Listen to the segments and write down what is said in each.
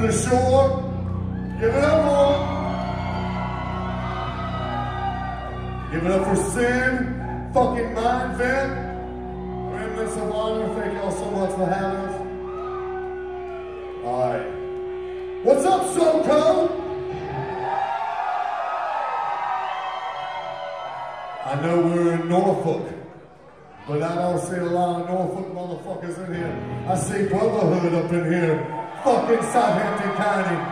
the shore. Give it up, boy. Give it up for sin, fucking mind vent, remnants of honor. Thank y'all so much for having us. All right. What's up, SoCo? I know we're in Norfolk, but I don't see a lot of Norfolk motherfuckers in here. I see brotherhood up in here in Southampton County.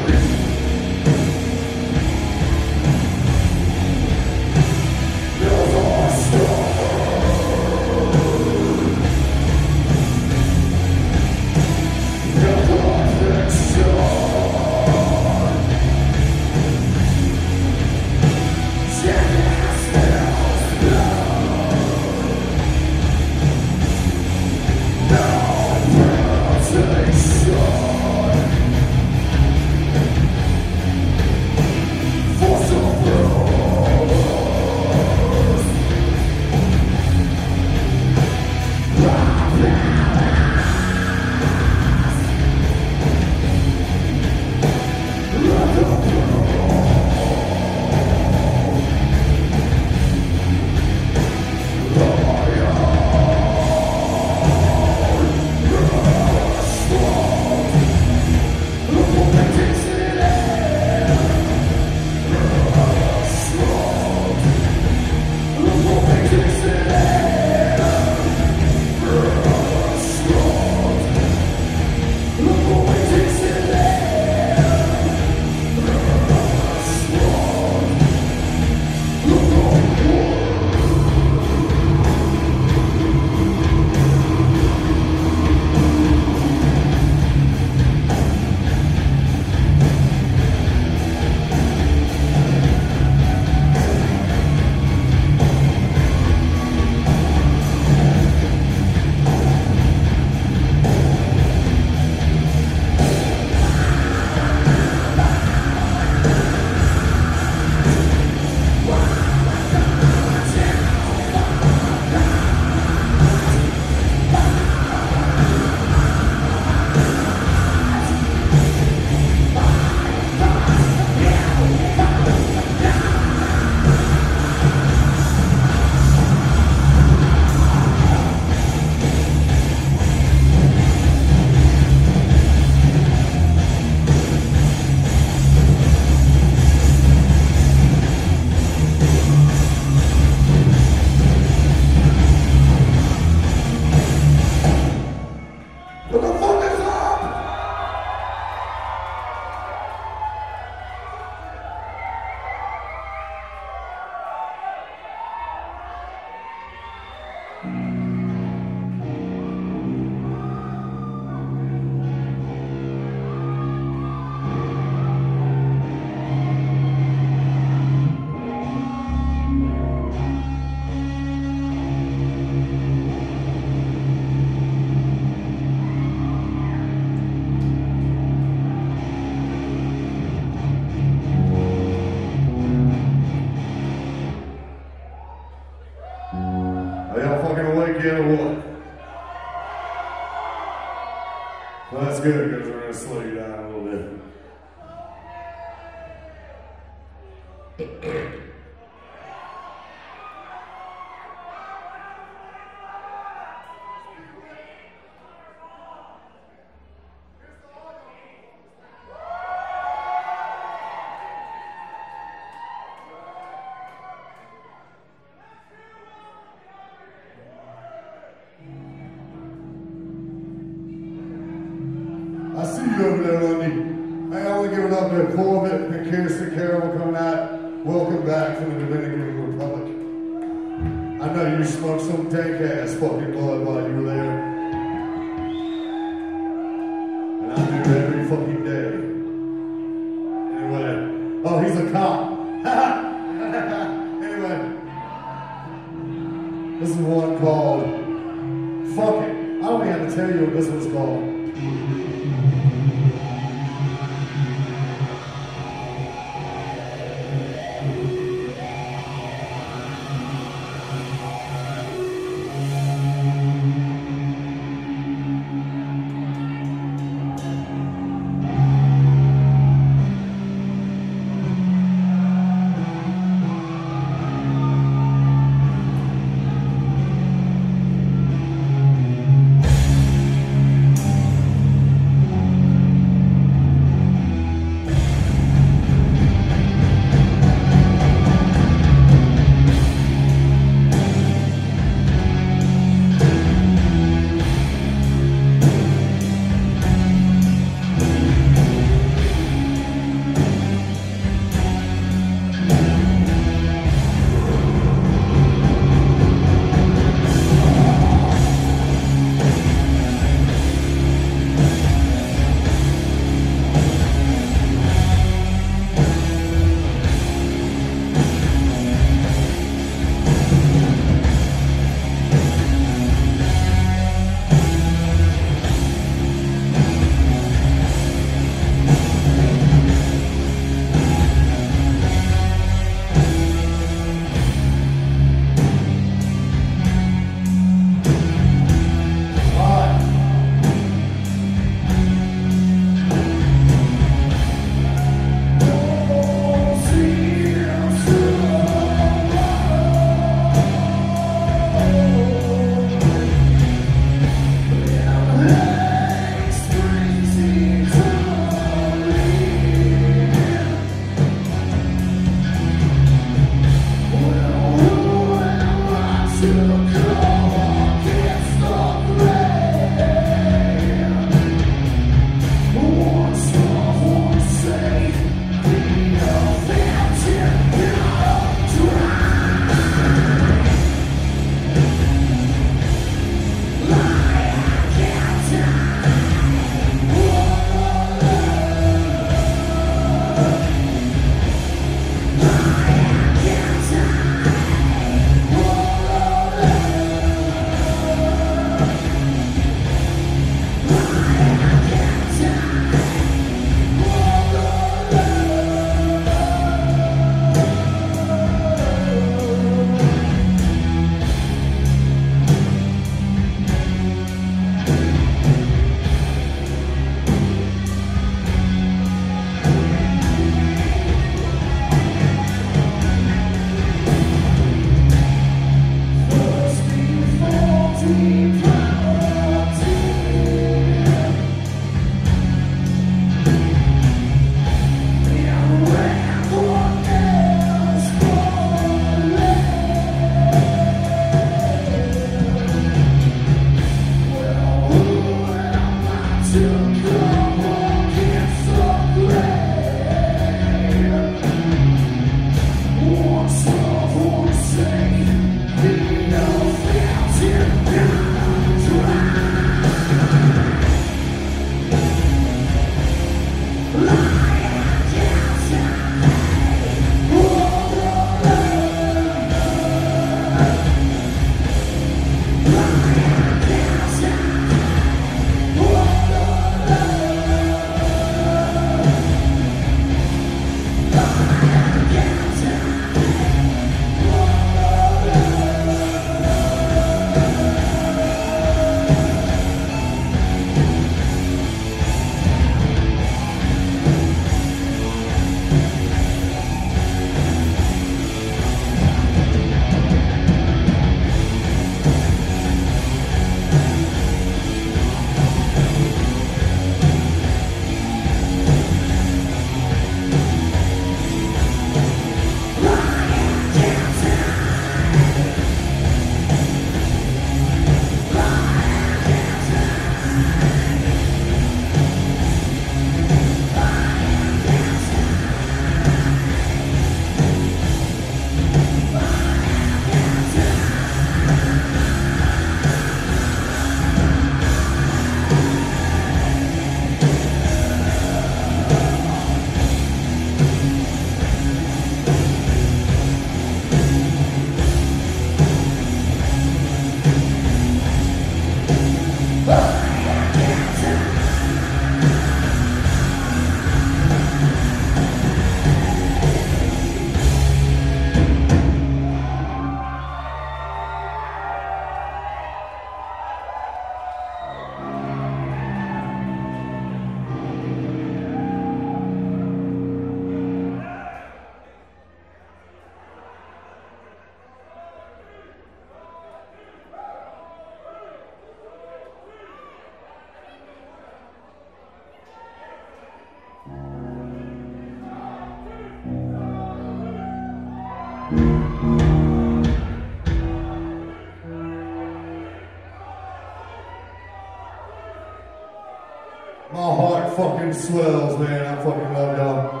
Swells, man. I fucking love y'all.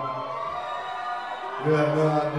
You have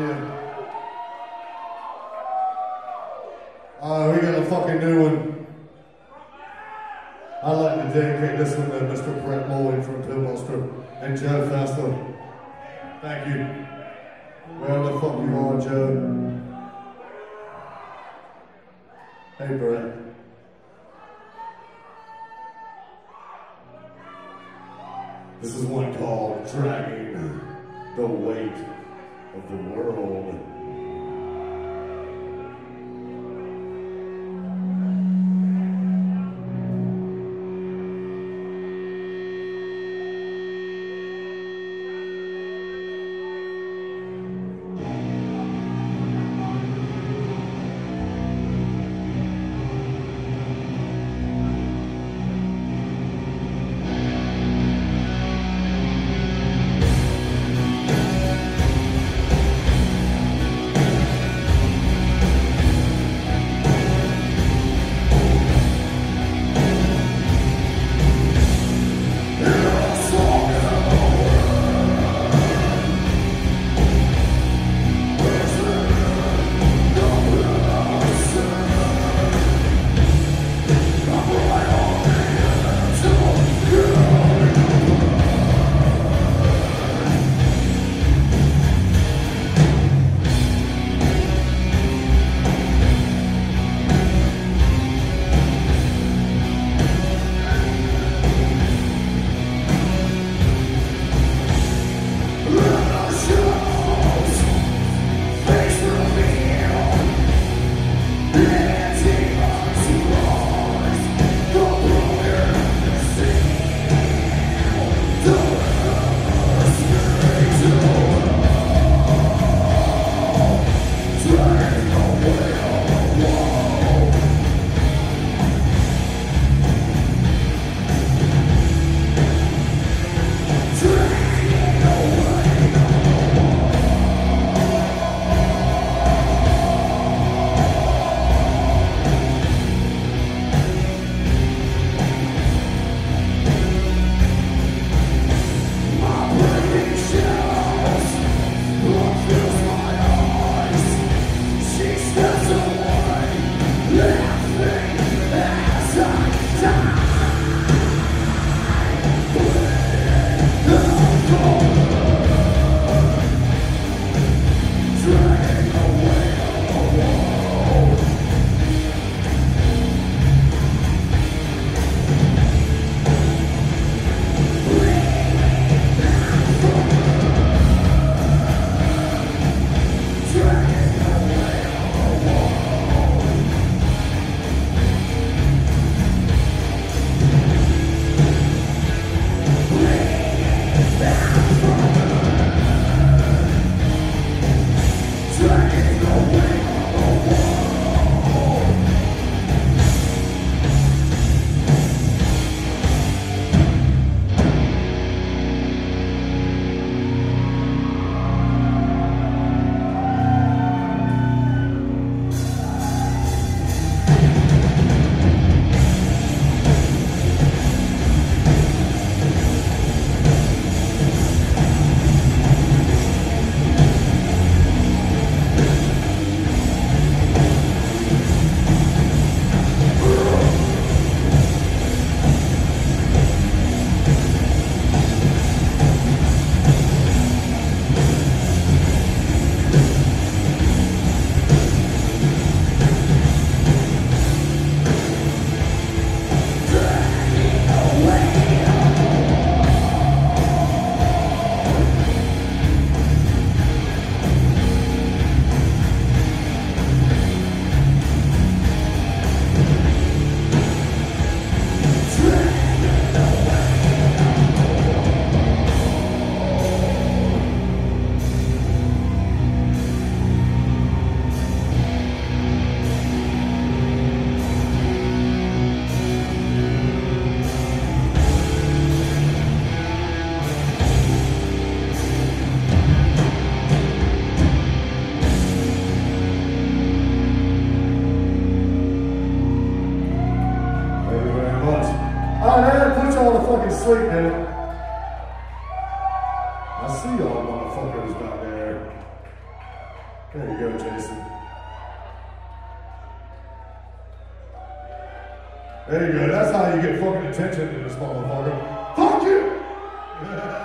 motherfucking sleep, man. I see y'all motherfuckers down there. There you go, Jason. There you go. That's how you get fucking attention in this motherfucker. Fuck you!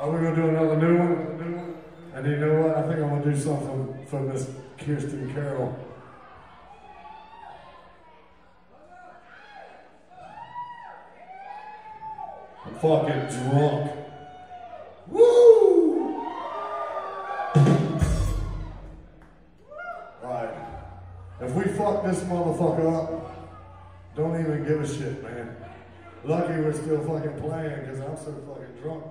Are we gonna do another new one? And you know what? I think I'm gonna do something for Miss Kirsten Carroll. I'm fucking drunk. Woo! Right. If we fuck this motherfucker up, don't even give a shit, man. Lucky we're still fucking playing because I'm so fucking drunk.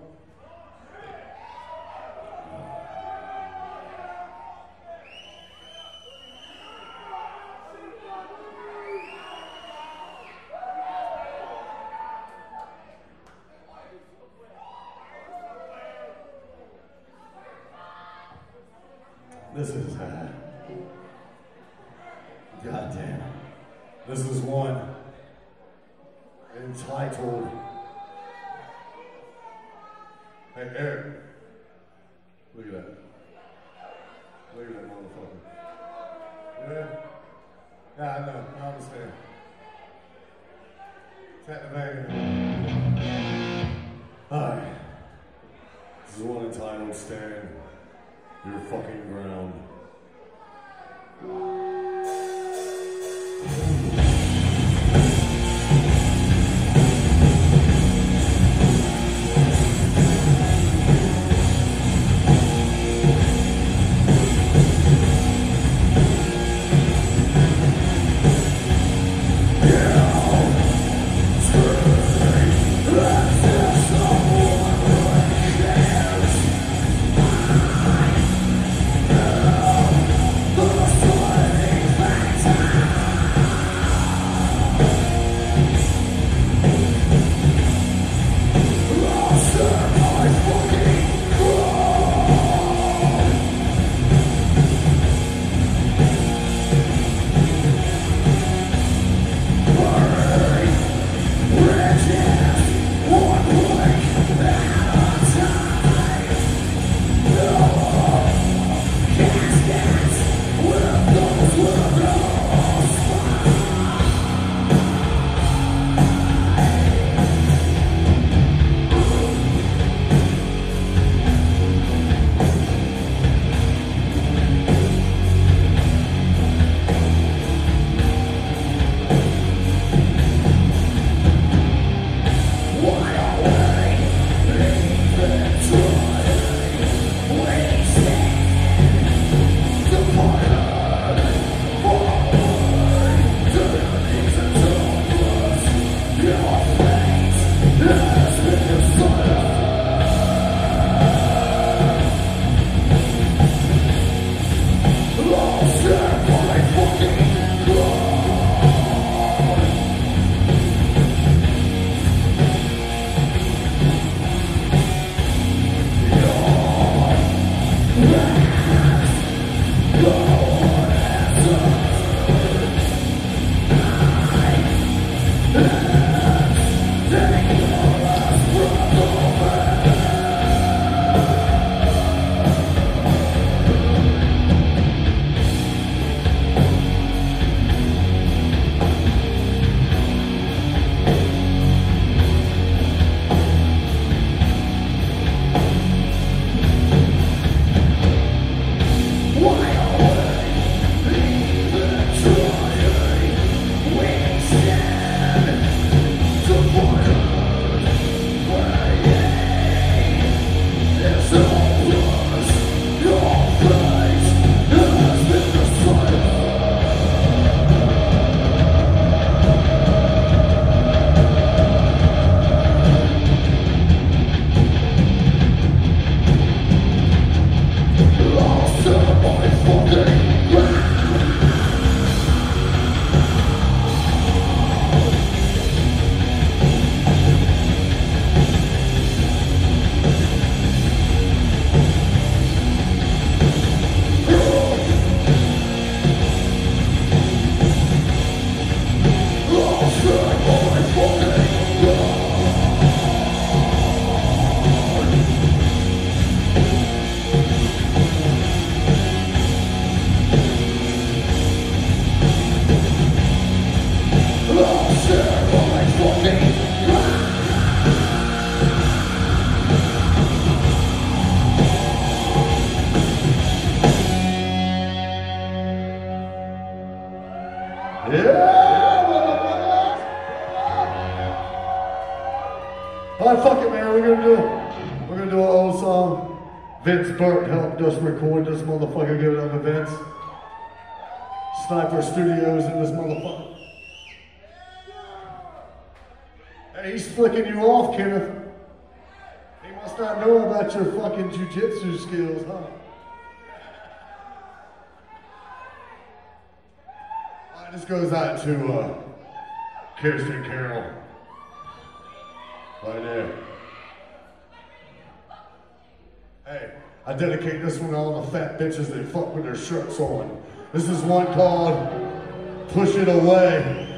Record this motherfucker, give it up events. Sniper Studios in this motherfucker. Hey, he's flicking you off, Kenneth. He must not know about your fucking jujitsu skills, huh? Right, this goes out to uh, Kirsten Carroll. Right there. Hey. I dedicate this one to all the fat bitches that fuck with their shirts on. This is one called Push It Away.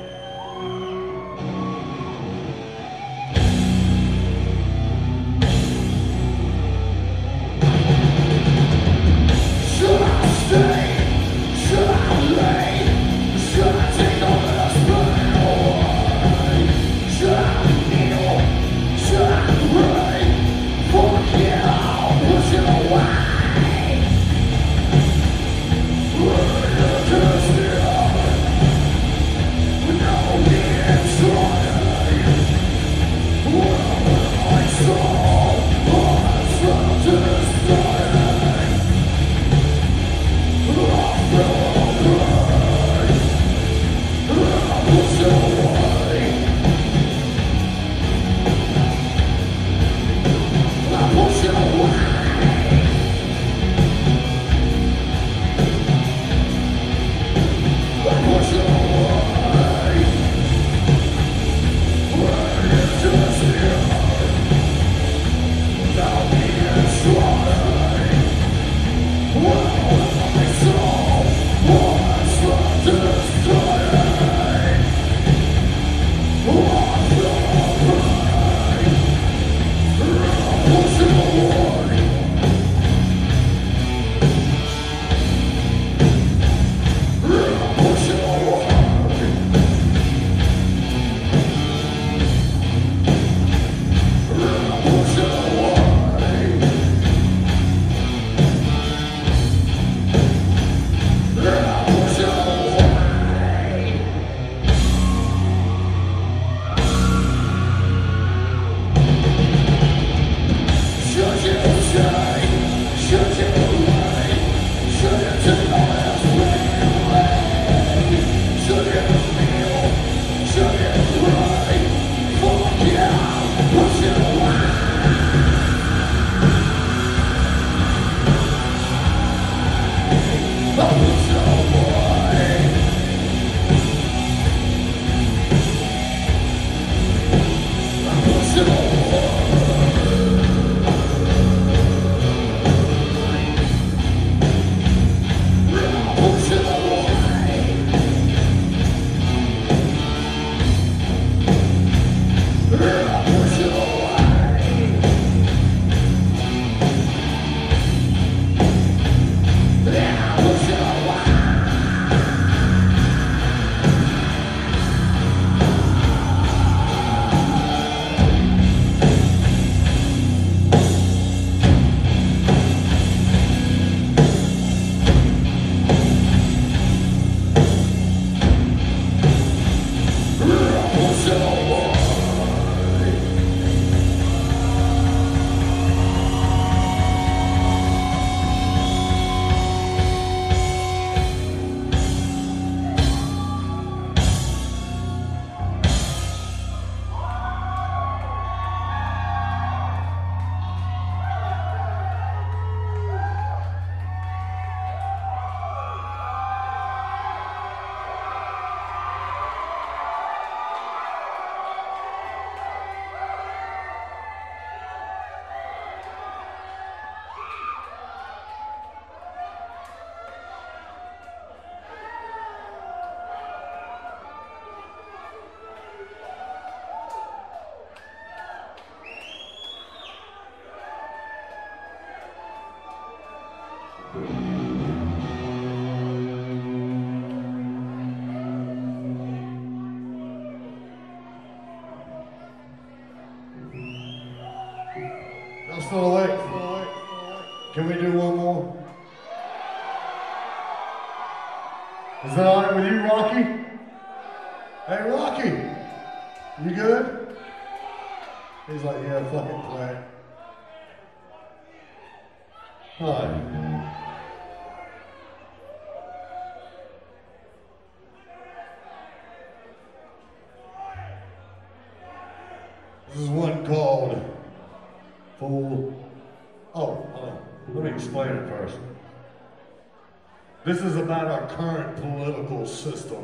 About our current political system.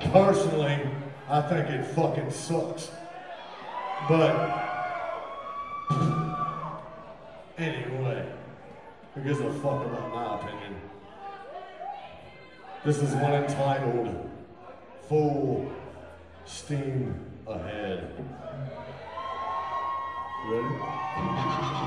Personally, I think it fucking sucks. But anyway, who gives a fuck about my opinion? This is one entitled Full Steam Ahead. Ready?